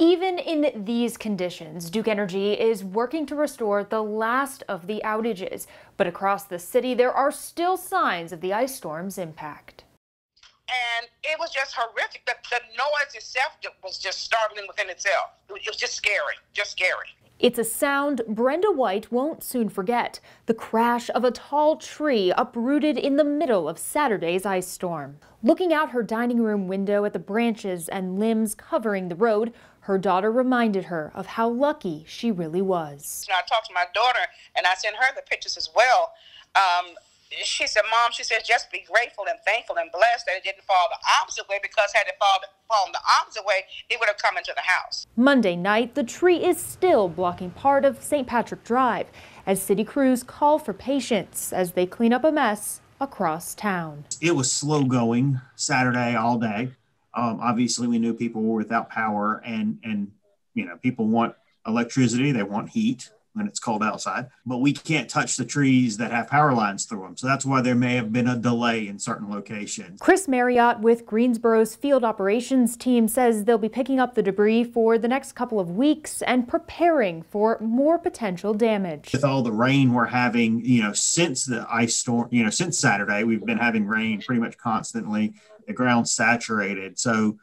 Even in these conditions, Duke Energy is working to restore the last of the outages. But across the city, there are still signs of the ice storm's impact. And it was just horrific. The, the noise itself was just startling within itself. It was just scary, just scary. It's a sound Brenda White won't soon forget the crash of a tall tree uprooted in the middle of Saturday's ice storm. Looking out her dining room window at the branches and limbs covering the road, her daughter reminded her of how lucky she really was. I talked to my daughter and I sent her the pictures as well. Um, she said, Mom, she said, just be grateful and thankful and blessed that it didn't fall the opposite way because had it fall, fallen the opposite way, it would have come into the house. Monday night, the tree is still blocking part of St. Patrick Drive as city crews call for patience as they clean up a mess across town. It was slow going Saturday all day. Um, obviously, we knew people were without power, and and you know people want electricity, they want heat when it's cold outside, but we can't touch the trees that have power lines through them. So that's why there may have been a delay in certain locations. Chris Marriott with Greensboro's field operations team says they'll be picking up the debris for the next couple of weeks and preparing for more potential damage. With all the rain we're having, you know, since the ice storm, you know, since Saturday, we've been having rain pretty much constantly. The ground's saturated. So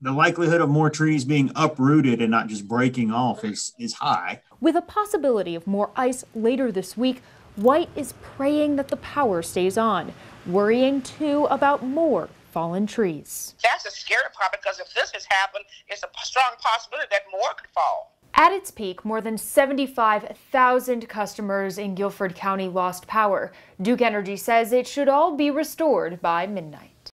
the likelihood of more trees being uprooted and not just breaking off is, is high. With a possibility of more ice later this week, White is praying that the power stays on, worrying too about more fallen trees. That's a scary part because if this has happened, it's a strong possibility that more could fall. At its peak, more than 75,000 customers in Guilford County lost power. Duke Energy says it should all be restored by midnight.